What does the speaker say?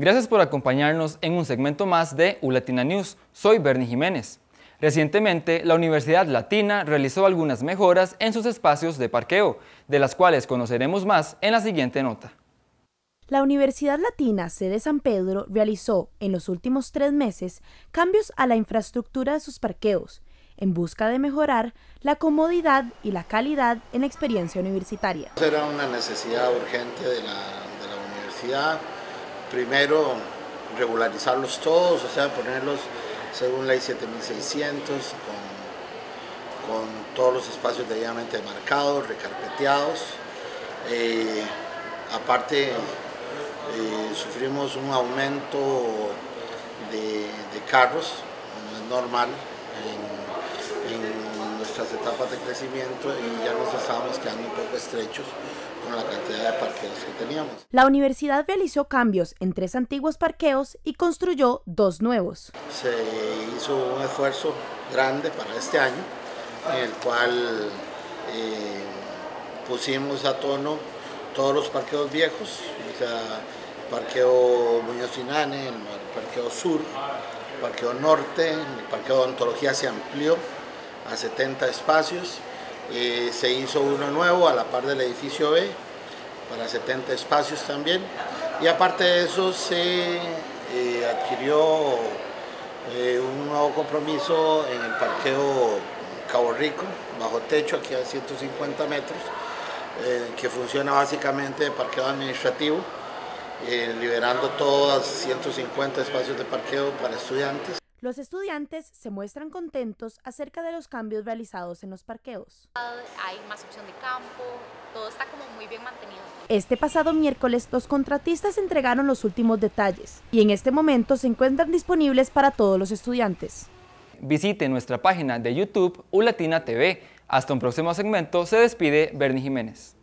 Gracias por acompañarnos en un segmento más de ULatina News. Soy Bernie Jiménez. Recientemente, la Universidad Latina realizó algunas mejoras en sus espacios de parqueo, de las cuales conoceremos más en la siguiente nota. La Universidad Latina, sede San Pedro, realizó en los últimos tres meses cambios a la infraestructura de sus parqueos, en busca de mejorar la comodidad y la calidad en la experiencia universitaria. Era una necesidad urgente de la, de la universidad primero regularizarlos todos, o sea, ponerlos según ley 7600, con, con todos los espacios debidamente marcados, recarpeteados. Eh, aparte, eh, sufrimos un aumento de, carros, normal, en nuestras etapas de crecimiento y ya nos estábamos quedando un poco estrechos con la cantidad de parqueos que teníamos. La universidad realizó cambios en tres antiguos parqueos y construyó dos nuevos. Se hizo un esfuerzo grande para este año en el cual eh, pusimos a tono todos los parqueos viejos, o sea, el parqueo Muñoz Sinane, el parqueo sur, el parqueo norte, el parqueo de odontología se amplió a 70 espacios eh, se hizo uno nuevo a la par del edificio B para 70 espacios también y aparte de eso se eh, adquirió eh, un nuevo compromiso en el parqueo Cabo Rico, bajo techo, aquí a 150 metros, que funciona básicamente de parqueo administrativo, liberando todos 150 espacios de parqueo para estudiantes. Los estudiantes se muestran contentos acerca de los cambios realizados en los parqueos. Hay más opción de campo, todo está como muy bien mantenido. Este pasado miércoles los contratistas entregaron los últimos detalles y en este momento se encuentran disponibles para todos los estudiantes. Visite nuestra página de YouTube ULatina TV. Hasta un próximo segmento se despide Bernie Jiménez.